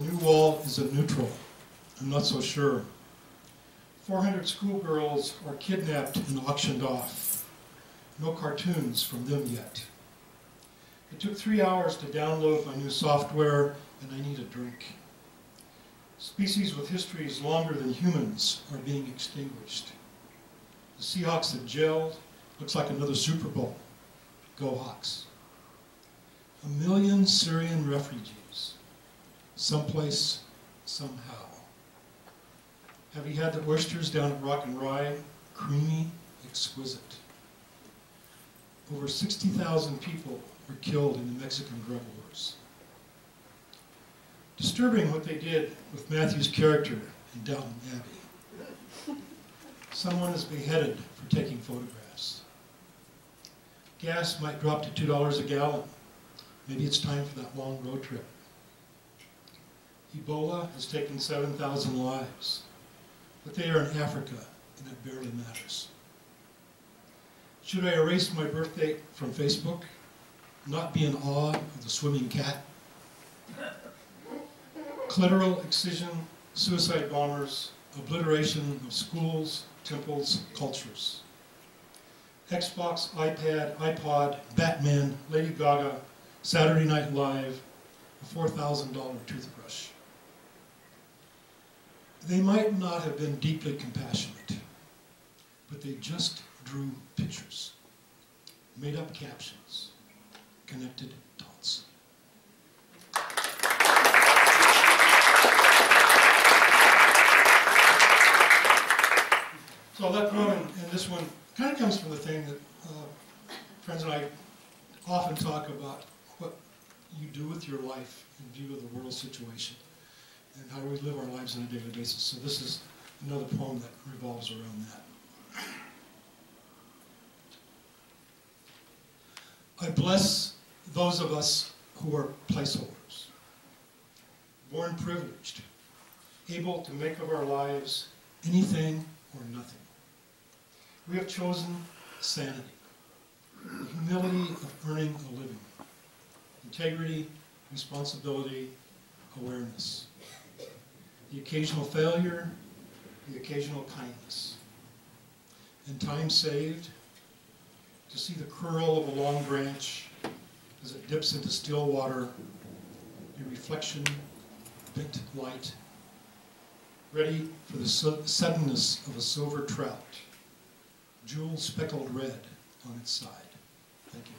The new wall is a neutral. I'm not so sure. 400 schoolgirls are kidnapped and auctioned off. No cartoons from them yet. It took three hours to download my new software, and I need a drink. Species with histories longer than humans are being extinguished. The Seahawks have gelled. Looks like another Super Bowl. Go Hawks. A million Syrian refugees. Someplace, somehow. Have you had the oysters down at Rock and Rye? Creamy, exquisite. Over 60,000 people were killed in the Mexican drug wars. Disturbing what they did with Matthew's character in Downton Abbey. Someone is beheaded for taking photographs. Gas might drop to $2 a gallon. Maybe it's time for that long road trip. Ebola has taken 7,000 lives, but they are in Africa, and it barely matters. Should I erase my birthday from Facebook? Not be in awe of the swimming cat? Clitoral excision, suicide bombers, obliteration of schools, temples, cultures. Xbox, iPad, iPod, Batman, Lady Gaga, Saturday Night Live, a $4,000 toothbrush. They might not have been deeply compassionate, but they just drew pictures, made up captions, connected dots. So that poem and, this one kind of comes from the thing that uh, friends and I often talk about what you do with your life in view of the world situation and how we live our lives on a daily basis. So this is another poem that revolves around that. I bless those of us who are placeholders, born privileged, able to make of our lives anything or nothing. We have chosen sanity, the humility of earning a living, integrity, responsibility, awareness, the occasional failure, the occasional kindness, and time saved to see the curl of a long branch as it dips into still water, a reflection, bent light, ready for the suddenness of a silver trout, jewel speckled red on its side. Thank you.